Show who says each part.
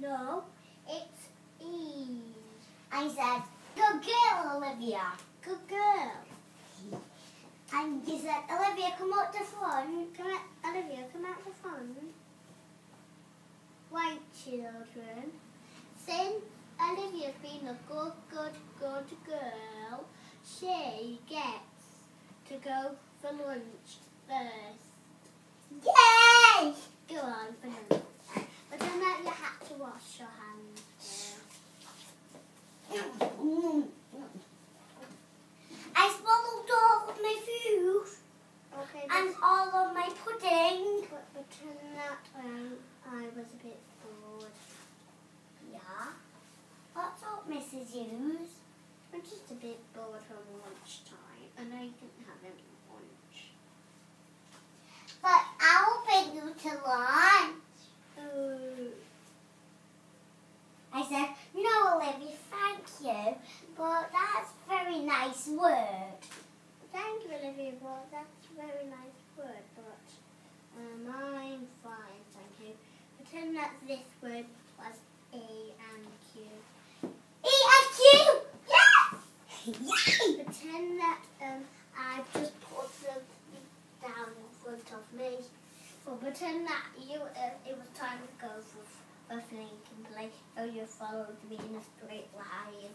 Speaker 1: No, it's E.
Speaker 2: I said, good girl, Olivia.
Speaker 1: Good girl.
Speaker 2: And you said, Olivia, come out the front.
Speaker 1: Come out, Olivia, come out the front. White children. Since Olivia's been a good, good, good girl, she gets to go for lunch first.
Speaker 2: Yay!
Speaker 1: Go on for lunch. But then that you have to wash your hands first.
Speaker 2: I swallowed all of my food
Speaker 1: Okay,
Speaker 2: and
Speaker 1: but,
Speaker 2: all of my pudding.
Speaker 1: but, but in that um, I was a bit bored.
Speaker 2: Yeah. What's up, Mrs. Hughes?
Speaker 1: I'm just a bit bored from lunchtime and I didn't have any lunch.
Speaker 2: But I'll bring you to lunch.
Speaker 1: Oh.
Speaker 2: I said, you know, Olivia, thank you, but that's very nice word.
Speaker 1: Thank you, Olivia. but that's a very nice word, but um, I'm fine, thank you. Pretend that this word was A and Q.
Speaker 2: E and Q! Yes! Yay!
Speaker 1: Pretend that um, I just put them down in front of me. Pretend that you uh, it was time to go for, for Lincoln Play, so you followed me in a straight line.